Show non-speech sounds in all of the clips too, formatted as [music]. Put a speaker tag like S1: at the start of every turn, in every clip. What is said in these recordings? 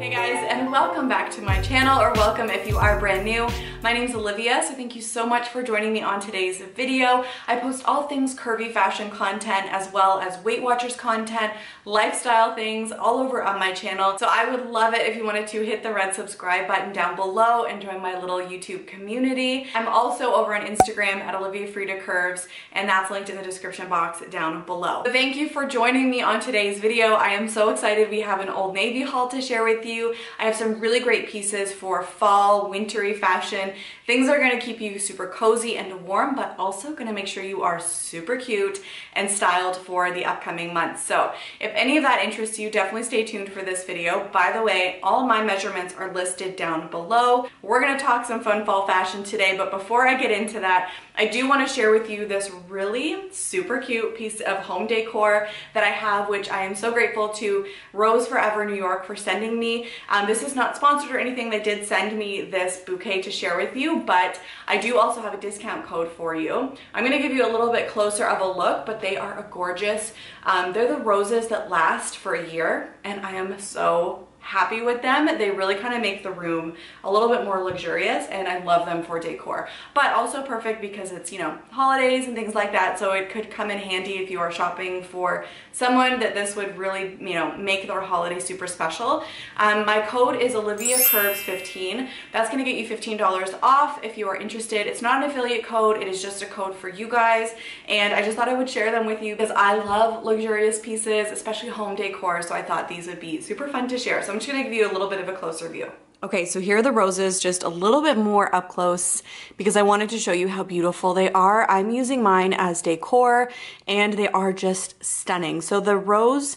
S1: Hey guys, and welcome back to my channel, or welcome if you are brand new. My name is Olivia, so thank you so much for joining me on today's video. I post all things curvy fashion content, as well as Weight Watchers content, lifestyle things, all over on my channel. So I would love it if you wanted to hit the red subscribe button down below and join my little YouTube community. I'm also over on Instagram at Olivia Freda Curves, and that's linked in the description box down below. Thank you for joining me on today's video. I am so excited we have an Old Navy haul to share with you you. I have some really great pieces for fall, wintry fashion. Things are gonna keep you super cozy and warm, but also gonna make sure you are super cute and styled for the upcoming months. So if any of that interests you, definitely stay tuned for this video. By the way, all my measurements are listed down below. We're gonna talk some fun fall fashion today, but before I get into that, I do wanna share with you this really super cute piece of home decor that I have, which I am so grateful to Rose Forever New York for sending me um, this is not sponsored or anything. They did send me this bouquet to share with you, but I do also have a discount code for you. I'm gonna give you a little bit closer of a look, but they are a gorgeous. Um, they're the roses that last for a year, and I am so happy with them. They really kind of make the room a little bit more luxurious and I love them for decor. But also perfect because it's, you know, holidays and things like that. So it could come in handy if you are shopping for someone that this would really, you know, make their holiday super special. Um, my code is Olivia Curves 15. That's going to get you $15 off if you are interested. It's not an affiliate code. It is just a code for you guys. And I just thought I would share them with you because I love luxurious pieces, especially home decor. So I thought these would be super fun to share. So so I'm just gonna give you a little bit of a closer view. Okay, so here are the roses just a little bit more up close because I wanted to show you how beautiful they are. I'm using mine as decor and they are just stunning. So the rose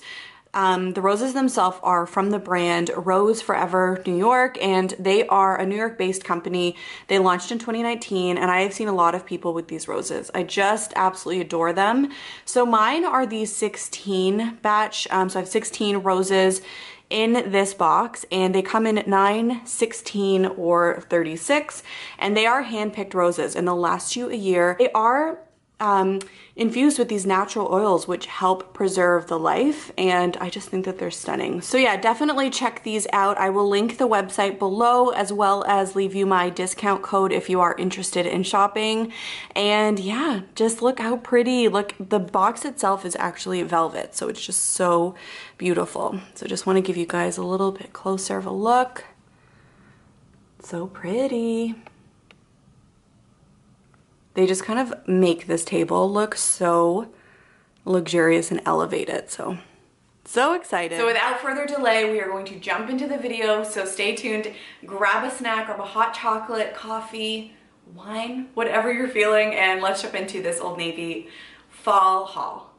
S1: um, the roses themselves are from the brand Rose Forever New York, and they are a New York based company. They launched in 2019, and I have seen a lot of people with these roses. I just absolutely adore them. So mine are these 16 batch, um, so I have 16 roses in this box and they come in 9, 16, or 36 and they are hand-picked roses and they'll last you a year. They are um, infused with these natural oils which help preserve the life and I just think that they're stunning. So yeah, definitely check these out. I will link the website below as well as leave you my discount code if you are interested in shopping. And yeah, just look how pretty. Look, the box itself is actually velvet, so it's just so beautiful. So just want to give you guys a little bit closer of a look. So pretty they just kind of make this table look so luxurious and elevated. So, so excited. So without further delay, we are going to jump into the video. So stay tuned, grab a snack, grab a hot chocolate, coffee, wine, whatever you're feeling, and let's jump into this Old Navy fall haul.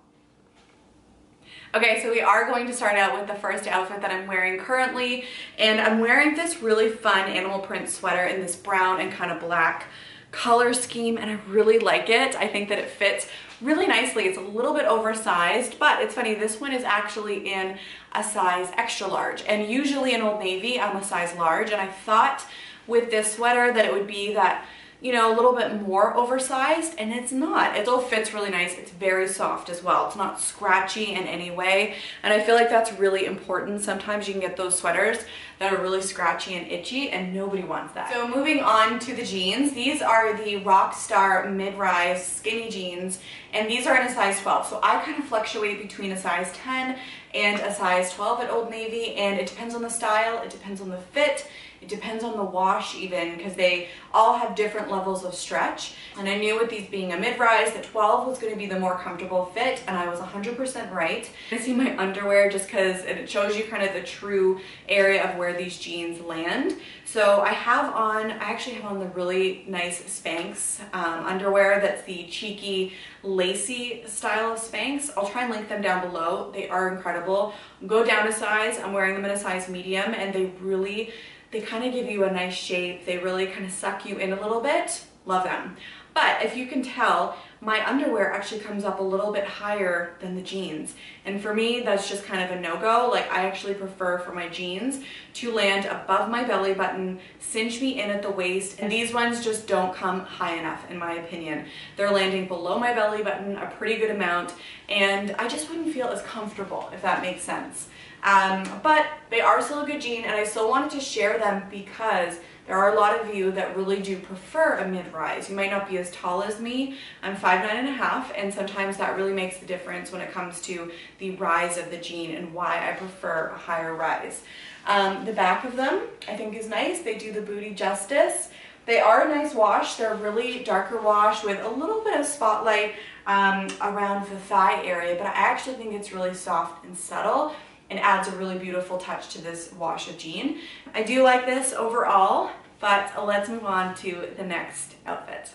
S1: Okay, so we are going to start out with the first outfit that I'm wearing currently, and I'm wearing this really fun animal print sweater in this brown and kind of black color scheme and I really like it. I think that it fits really nicely. It's a little bit oversized, but it's funny, this one is actually in a size extra large. And usually in Old Navy, I'm a size large. And I thought with this sweater that it would be that you know, a little bit more oversized and it's not. It still fits really nice. It's very soft as well. It's not scratchy in any way. And I feel like that's really important. Sometimes you can get those sweaters that are really scratchy and itchy and nobody wants that. So moving on to the jeans. These are the Rockstar mid-rise skinny jeans and these are in a size 12. So I kind of fluctuate between a size 10 and a size 12 at Old Navy and it depends on the style, it depends on the fit, it depends on the wash even because they all have different levels of stretch. And I knew with these being a mid-rise that 12 was going to be the more comfortable fit and I was 100% right. I see my underwear just because it shows you kind of the true area of where these jeans land. So I have on, I actually have on the really nice Spanx um, underwear that's the cheeky lacy style of Spanx. I'll try and link them down below. They are incredible. Go down a size. I'm wearing them in a size medium and they really they kind of give you a nice shape. They really kind of suck you in a little bit. Love them. But if you can tell, my underwear actually comes up a little bit higher than the jeans. And for me, that's just kind of a no-go. Like I actually prefer for my jeans to land above my belly button, cinch me in at the waist, and these ones just don't come high enough in my opinion. They're landing below my belly button a pretty good amount, and I just wouldn't feel as comfortable, if that makes sense. Um, but they are still a good jean, and I still wanted to share them because there are a lot of you that really do prefer a mid-rise. You might not be as tall as me. I'm 5'9 and a half, and sometimes that really makes the difference when it comes to the rise of the jean and why I prefer a higher rise. Um, the back of them, I think is nice. They do the booty justice. They are a nice wash. They're a really darker wash with a little bit of spotlight um, around the thigh area, but I actually think it's really soft and subtle and adds a really beautiful touch to this wash of jean. I do like this overall, but let's move on to the next outfit.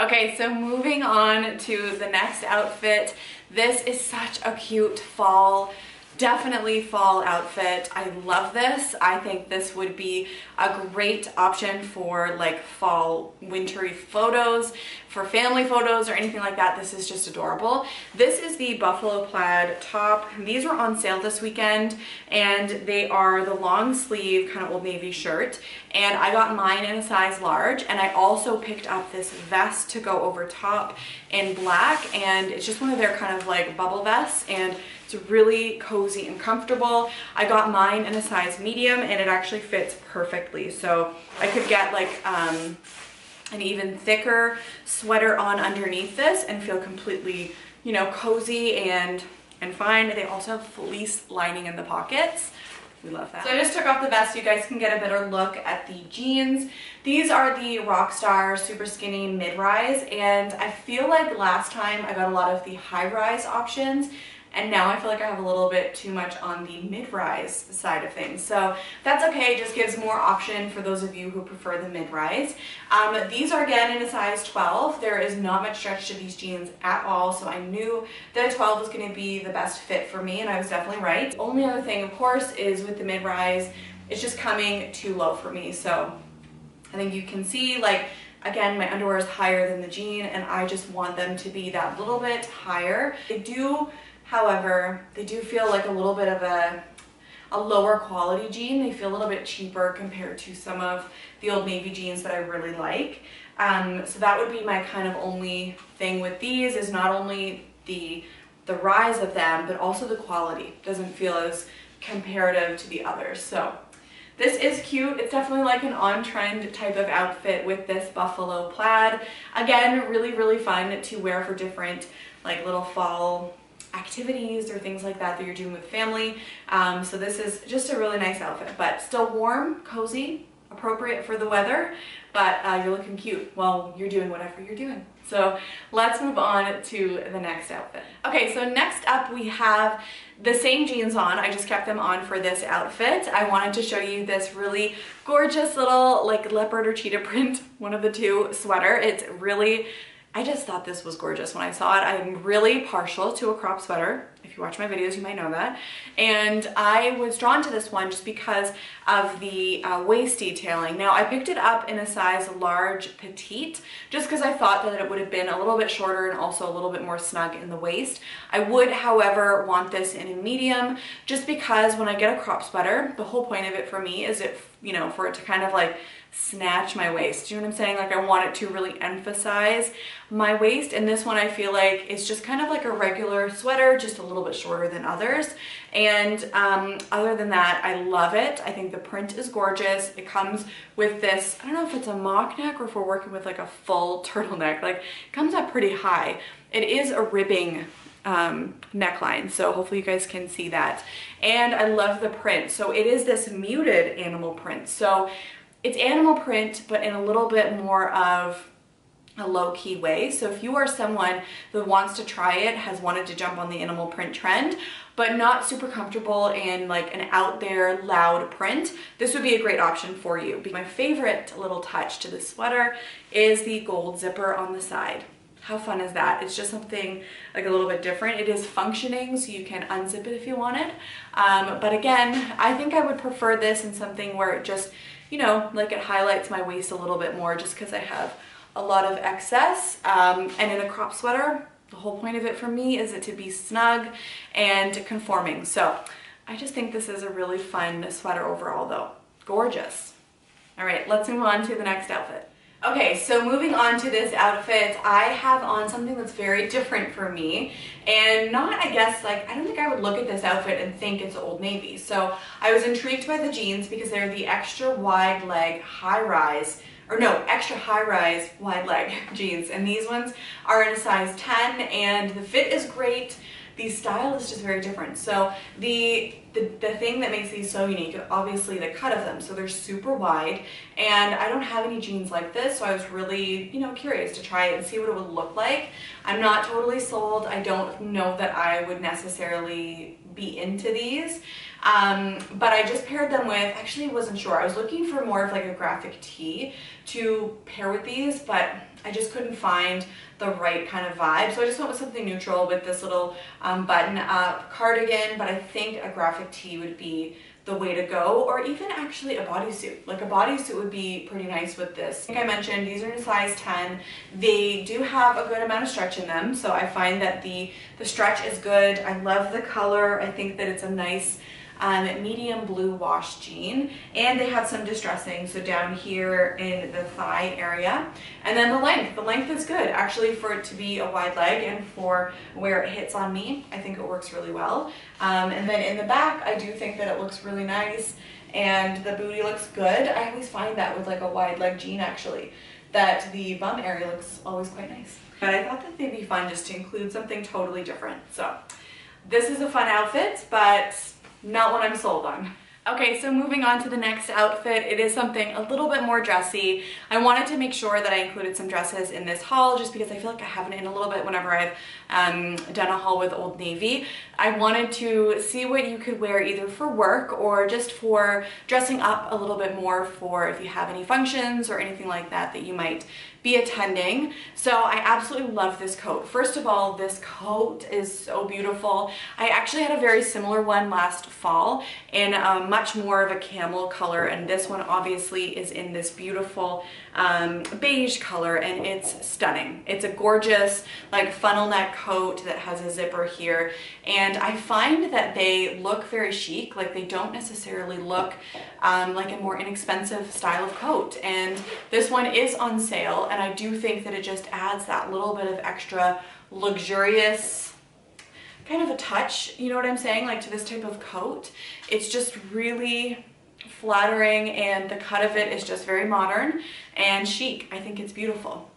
S1: Okay, so moving on to the next outfit. This is such a cute fall definitely fall outfit. I love this. I think this would be a great option for like fall wintry photos, for family photos or anything like that. This is just adorable. This is the buffalo plaid top. These were on sale this weekend and they are the long sleeve kind of old navy shirt and I got mine in a size large and I also picked up this vest to go over top in black and it's just one of their kind of like bubble vests and it's really cozy and comfortable. I got mine in a size medium and it actually fits perfectly. So I could get like um, an even thicker sweater on underneath this and feel completely, you know, cozy and, and fine. They also have fleece lining in the pockets. We love that. So I just took off the vest so you guys can get a better look at the jeans. These are the Rockstar Super Skinny Mid-Rise and I feel like last time I got a lot of the high-rise options and now I feel like I have a little bit too much on the mid-rise side of things. So that's okay, it just gives more option for those of you who prefer the mid-rise. Um, these are again in a size 12. There is not much stretch to these jeans at all, so I knew that a 12 was gonna be the best fit for me, and I was definitely right. Only other thing, of course, is with the mid-rise, it's just coming too low for me. So I think you can see like Again, my underwear is higher than the jean and I just want them to be that little bit higher. They do However, they do feel like a little bit of a, a lower quality jean. They feel a little bit cheaper compared to some of the Old Navy jeans that I really like. Um, so that would be my kind of only thing with these is not only the, the rise of them, but also the quality doesn't feel as comparative to the others. So this is cute. It's definitely like an on-trend type of outfit with this buffalo plaid. Again, really, really fun to wear for different like little fall activities or things like that that you're doing with family. Um, so this is just a really nice outfit, but still warm, cozy, appropriate for the weather, but uh, you're looking cute while you're doing whatever you're doing. So let's move on to the next outfit. Okay, so next up we have the same jeans on. I just kept them on for this outfit. I wanted to show you this really gorgeous little like leopard or cheetah print, [laughs] one of the two sweater. It's really I just thought this was gorgeous when I saw it. I'm really partial to a crop sweater. If you watch my videos, you might know that. And I was drawn to this one just because of the uh, waist detailing. Now, I picked it up in a size large petite, just because I thought that it would have been a little bit shorter and also a little bit more snug in the waist. I would, however, want this in a medium, just because when I get a crop sweater, the whole point of it for me is it, you know, for it to kind of like snatch my waist. Do you know what I'm saying? Like I want it to really emphasize my waist and this one I feel like is just kind of like a regular sweater, just a little bit shorter than others. And um, other than that, I love it. I think the print is gorgeous. It comes with this, I don't know if it's a mock neck or if we're working with like a full [laughs] turtleneck, like it comes up pretty high. It is a ribbing um, neckline. So hopefully you guys can see that. And I love the print. So it is this muted animal print. So it's animal print, but in a little bit more of a low-key way. So if you are someone that wants to try it, has wanted to jump on the animal print trend, but not super comfortable in like an out there loud print, this would be a great option for you. My favorite little touch to this sweater is the gold zipper on the side. How fun is that? It's just something like a little bit different. It is functioning so you can unzip it if you wanted. Um, but again, I think I would prefer this in something where it just you know, like it highlights my waist a little bit more just because I have a lot of excess. Um, and in a crop sweater, the whole point of it for me is it to be snug and conforming. So I just think this is a really fun sweater overall though. Gorgeous. All right, let's move on to the next outfit. Okay, so moving on to this outfit, I have on something that's very different for me and not, I guess, like, I don't think I would look at this outfit and think it's Old Navy. So I was intrigued by the jeans because they're the extra wide leg high rise or no, extra high rise wide leg [laughs] jeans. And these ones are in a size 10 and the fit is great. The style is just very different. So the, the, the thing that makes these so unique, obviously the cut of them. So they're super wide and I don't have any jeans like this. So I was really, you know, curious to try it and see what it would look like. I'm not totally sold. I don't know that I would necessarily be into these. Um, but I just paired them with, actually wasn't sure. I was looking for more of like a graphic tee to pair with these, but I just couldn't find the right kind of vibe. So I just went with something neutral with this little um, button up cardigan, but I think a graphic tee would be the way to go, or even actually a bodysuit. Like a bodysuit would be pretty nice with this. Like I mentioned, these are in size 10. They do have a good amount of stretch in them, so I find that the, the stretch is good. I love the color. I think that it's a nice um, medium blue wash jean and they have some distressing so down here in the thigh area. And then the length the length is good actually for it to be a wide leg and for where it hits on me I think it works really well. Um, and then in the back I do think that it looks really nice and the booty looks good. I always find that with like a wide leg jean actually that the bum area looks always quite nice. But I thought that they'd be fun just to include something totally different. So this is a fun outfit but not what I'm sold on. Okay, so moving on to the next outfit, it is something a little bit more dressy. I wanted to make sure that I included some dresses in this haul just because I feel like I haven't in a little bit whenever I've um, done a haul with Old Navy. I wanted to see what you could wear either for work or just for dressing up a little bit more for if you have any functions or anything like that that you might be attending. So I absolutely love this coat. First of all, this coat is so beautiful. I actually had a very similar one last fall in a much more of a camel color and this one obviously is in this beautiful um, beige color and it's stunning. It's a gorgeous like funnel neck coat that has a zipper here and I find that they look very chic like they don't necessarily look um, like a more inexpensive style of coat and this one is on sale and I do think that it just adds that little bit of extra luxurious kind of a touch, you know what I'm saying, like to this type of coat. It's just really flattering and the cut of it is just very modern and chic. I think it's beautiful.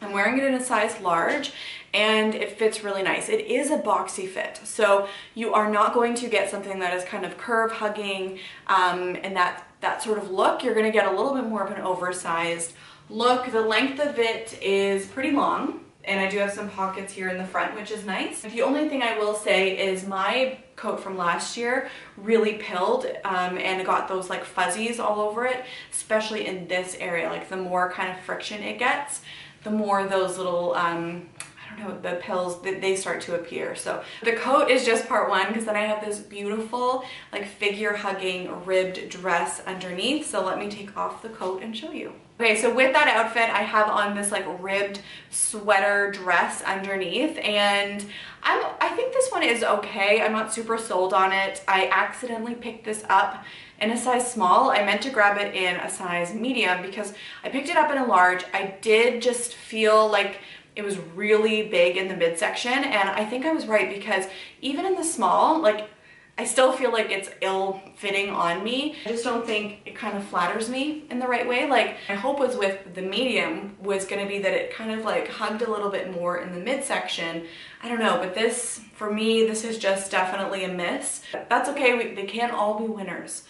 S1: I'm wearing it in a size large and it fits really nice. It is a boxy fit, so you are not going to get something that is kind of curve hugging um, and that, that sort of look. You're gonna get a little bit more of an oversized look. The length of it is pretty long and I do have some pockets here in the front, which is nice. The only thing I will say is my coat from last year really pilled um, and got those like fuzzies all over it, especially in this area. Like the more kind of friction it gets, the more those little um, don't know, the pills, that they start to appear. So the coat is just part one because then I have this beautiful like figure hugging ribbed dress underneath. So let me take off the coat and show you. Okay, so with that outfit, I have on this like ribbed sweater dress underneath and I'm, I think this one is okay. I'm not super sold on it. I accidentally picked this up in a size small. I meant to grab it in a size medium because I picked it up in a large. I did just feel like it was really big in the midsection and I think I was right because even in the small, like I still feel like it's ill fitting on me. I just don't think it kind of flatters me in the right way. Like my hope was with the medium was gonna be that it kind of like hugged a little bit more in the midsection. I don't know, but this, for me, this is just definitely a miss. That's okay, we, they can't all be winners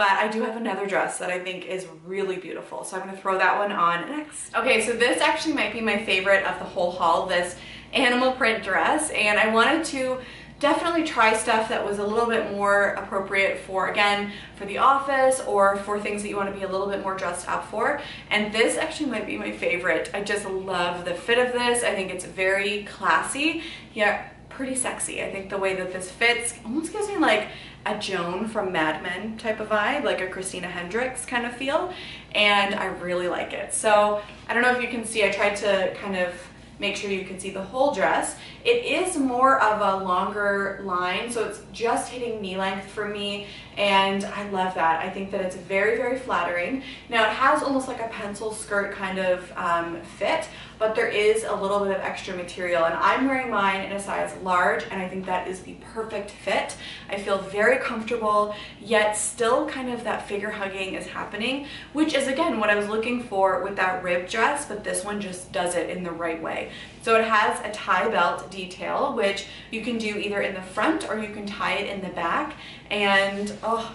S1: but I do have another dress that I think is really beautiful. So I'm gonna throw that one on next. Okay, so this actually might be my favorite of the whole haul, this animal print dress. And I wanted to definitely try stuff that was a little bit more appropriate for, again, for the office or for things that you want to be a little bit more dressed up for. And this actually might be my favorite. I just love the fit of this. I think it's very classy, yet pretty sexy. I think the way that this fits almost gives me like a Joan from Mad Men type of vibe, like a Christina Hendricks kind of feel, and I really like it. So I don't know if you can see, I tried to kind of make sure you can see the whole dress. It is more of a longer line, so it's just hitting knee length for me, and I love that. I think that it's very, very flattering. Now it has almost like a pencil skirt kind of um, fit, but there is a little bit of extra material and I'm wearing mine in a size large and I think that is the perfect fit. I feel very comfortable yet still kind of that figure hugging is happening which is again what I was looking for with that rib dress but this one just does it in the right way. So it has a tie belt detail which you can do either in the front or you can tie it in the back and oh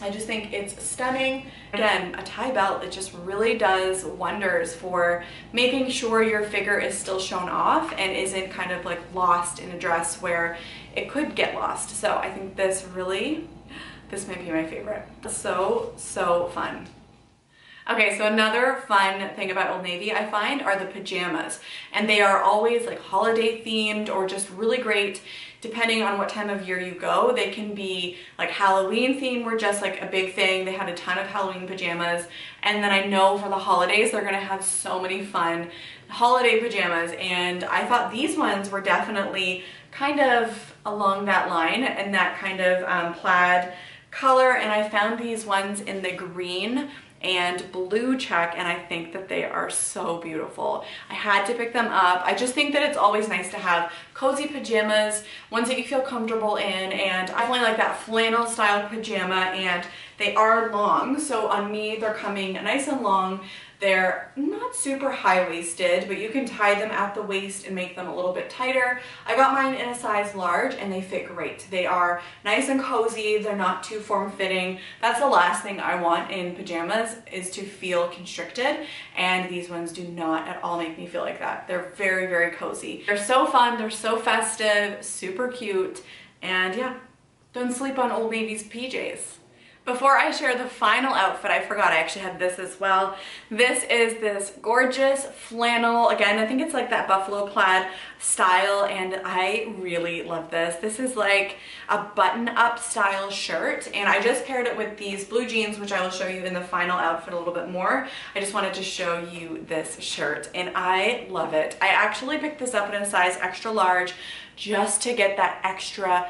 S1: I just think it's stunning. Again, a tie belt, it just really does wonders for making sure your figure is still shown off and isn't kind of like lost in a dress where it could get lost. So I think this really, this might be my favorite. So, so fun. Okay, so another fun thing about Old Navy I find are the pajamas. And they are always like holiday themed or just really great depending on what time of year you go. They can be like Halloween themed were just like a big thing. They had a ton of Halloween pajamas. And then I know for the holidays, they're gonna have so many fun holiday pajamas. And I thought these ones were definitely kind of along that line and that kind of um, plaid color. And I found these ones in the green and blue check and I think that they are so beautiful. I had to pick them up. I just think that it's always nice to have cozy pajamas, ones that you feel comfortable in and I really like that flannel style pajama and they are long so on me they're coming nice and long they're not super high-waisted, but you can tie them at the waist and make them a little bit tighter. I got mine in a size large and they fit great. They are nice and cozy. They're not too form-fitting. That's the last thing I want in pajamas is to feel constricted. And these ones do not at all make me feel like that. They're very, very cozy. They're so fun. They're so festive, super cute. And yeah, don't sleep on Old Navy's PJs. Before I share the final outfit, I forgot I actually had this as well. This is this gorgeous flannel. Again, I think it's like that buffalo plaid style and I really love this. This is like a button-up style shirt and I just paired it with these blue jeans which I will show you in the final outfit a little bit more. I just wanted to show you this shirt and I love it. I actually picked this up in a size extra large just to get that extra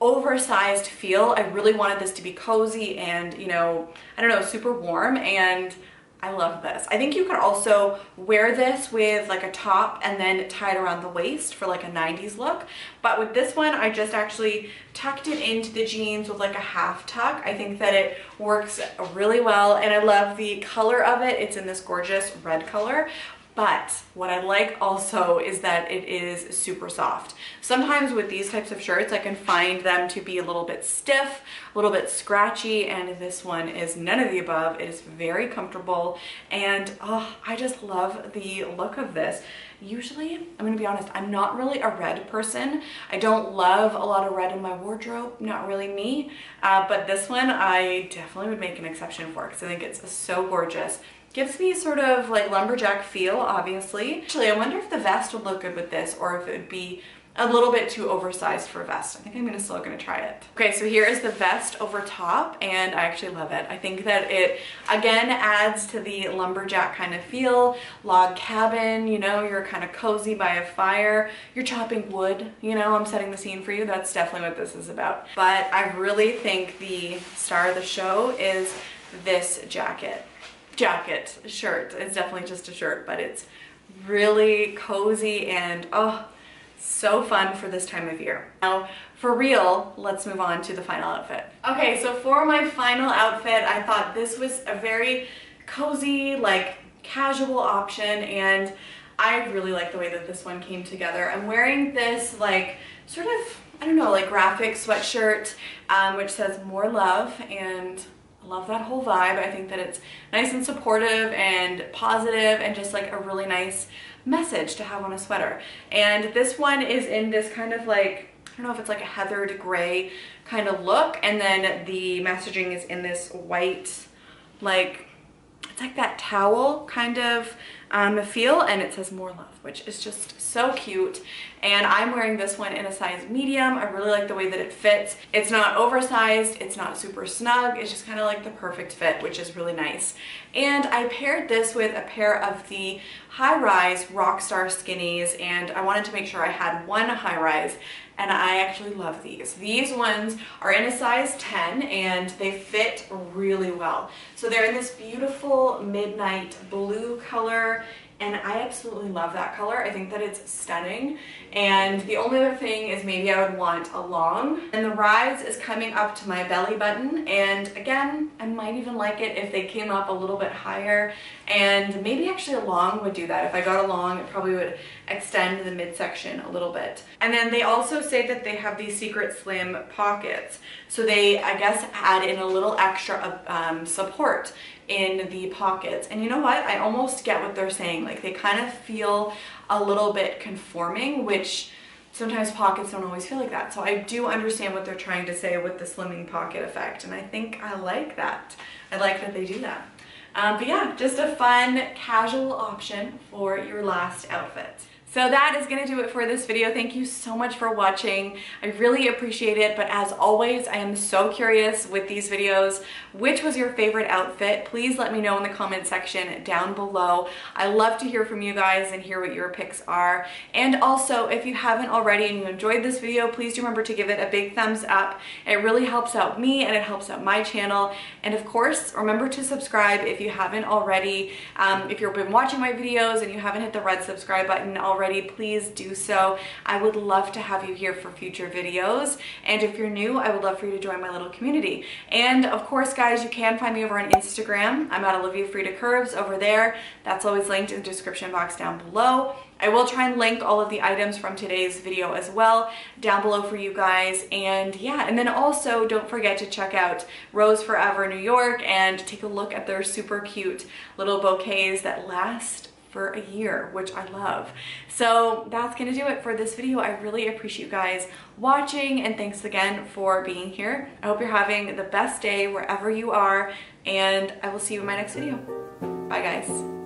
S1: oversized feel. I really wanted this to be cozy and, you know, I don't know, super warm and I love this. I think you could also wear this with like a top and then tie it around the waist for like a 90s look. But with this one, I just actually tucked it into the jeans with like a half tuck. I think that it works really well and I love the color of it. It's in this gorgeous red color. But what I like also is that it is super soft. Sometimes with these types of shirts, I can find them to be a little bit stiff, a little bit scratchy, and this one is none of the above. It is very comfortable, and oh, I just love the look of this. Usually, I'm gonna be honest, I'm not really a red person. I don't love a lot of red in my wardrobe, not really me, uh, but this one I definitely would make an exception for because I think it's so gorgeous. Gives me sort of like lumberjack feel, obviously. Actually, I wonder if the vest would look good with this or if it would be a little bit too oversized for a vest. I think I'm gonna still gonna try it. Okay, so here is the vest over top and I actually love it. I think that it, again, adds to the lumberjack kind of feel. Log cabin, you know, you're kind of cozy by a fire. You're chopping wood, you know, I'm setting the scene for you. That's definitely what this is about. But I really think the star of the show is this jacket jacket, shirt. It's definitely just a shirt, but it's really cozy and oh, so fun for this time of year. Now, for real, let's move on to the final outfit. Okay, so for my final outfit, I thought this was a very cozy, like casual option and I really like the way that this one came together. I'm wearing this like sort of, I don't know, like graphic sweatshirt um, which says more love and love that whole vibe. I think that it's nice and supportive and positive and just like a really nice message to have on a sweater. And this one is in this kind of like, I don't know if it's like a heathered gray kind of look. And then the messaging is in this white, like it's like that towel kind of um, feel and it says more love, which is just so cute. And I'm wearing this one in a size medium. I really like the way that it fits. It's not oversized, it's not super snug, it's just kind of like the perfect fit, which is really nice. And I paired this with a pair of the high-rise Rockstar Skinnies and I wanted to make sure I had one high-rise and I actually love these. These ones are in a size 10 and they fit really well. So they're in this beautiful midnight blue color and I absolutely love that color. I think that it's stunning. And the only other thing is maybe I would want a long. And the rise is coming up to my belly button. And again, I might even like it if they came up a little bit higher. And maybe actually a long would do that. If I got a long, it probably would extend the midsection a little bit. And then they also say that they have these secret slim pockets. So they, I guess, add in a little extra um, support in the pockets. And you know what? I almost get what they're saying. Like they kind of feel a little bit conforming, which sometimes pockets don't always feel like that. So I do understand what they're trying to say with the slimming pocket effect. And I think I like that. I like that they do that. Um, but yeah, just a fun casual option for your last outfit. So that is going to do it for this video. Thank you so much for watching. I really appreciate it, but as always, I am so curious with these videos, which was your favorite outfit? Please let me know in the comment section down below. I love to hear from you guys and hear what your picks are. And also, if you haven't already and you enjoyed this video, please do remember to give it a big thumbs up. It really helps out me and it helps out my channel. And of course, remember to subscribe if you haven't already. Um, if you've been watching my videos and you haven't hit the red subscribe button already, already, please do so. I would love to have you here for future videos. And if you're new, I would love for you to join my little community. And of course, guys, you can find me over on Instagram. I'm at Olivia Freda Curves over there. That's always linked in the description box down below. I will try and link all of the items from today's video as well down below for you guys. And yeah, and then also don't forget to check out Rose Forever New York and take a look at their super cute little bouquets that last for a year, which I love. So that's gonna do it for this video. I really appreciate you guys watching and thanks again for being here. I hope you're having the best day wherever you are and I will see you in my next video. Bye guys.